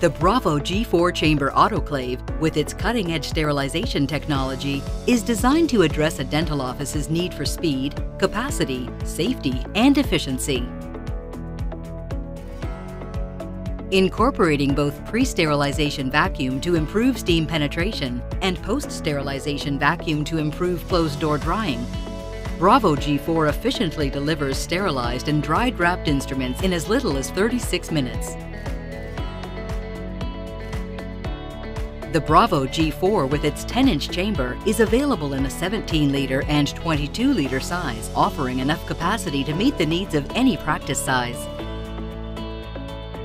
The Bravo G4 chamber autoclave, with its cutting-edge sterilization technology, is designed to address a dental office's need for speed, capacity, safety, and efficiency. Incorporating both pre-sterilization vacuum to improve steam penetration and post-sterilization vacuum to improve closed-door drying, Bravo G4 efficiently delivers sterilized and dried wrapped instruments in as little as 36 minutes. The Bravo G4 with its 10-inch chamber is available in a 17-liter and 22-liter size, offering enough capacity to meet the needs of any practice size.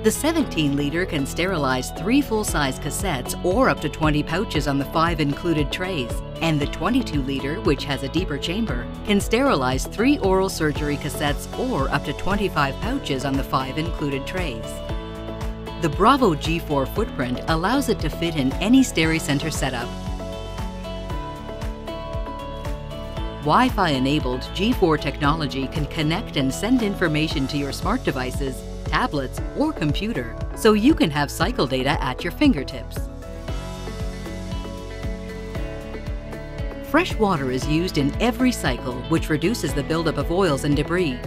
The 17-liter can sterilize three full-size cassettes or up to 20 pouches on the five included trays, and the 22-liter, which has a deeper chamber, can sterilize three oral surgery cassettes or up to 25 pouches on the five included trays. The Bravo G4 footprint allows it to fit in any SteriCenter setup. Wi-Fi enabled G4 technology can connect and send information to your smart devices, tablets, or computer, so you can have cycle data at your fingertips. Fresh water is used in every cycle, which reduces the buildup of oils and debris.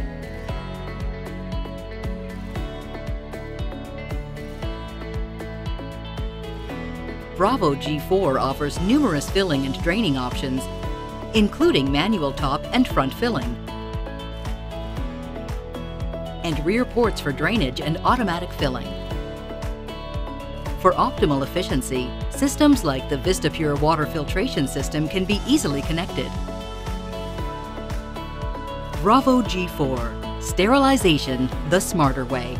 Bravo G4 offers numerous filling and draining options, including manual top and front filling, and rear ports for drainage and automatic filling. For optimal efficiency, systems like the VistaPure water filtration system can be easily connected. Bravo G4, sterilization the smarter way.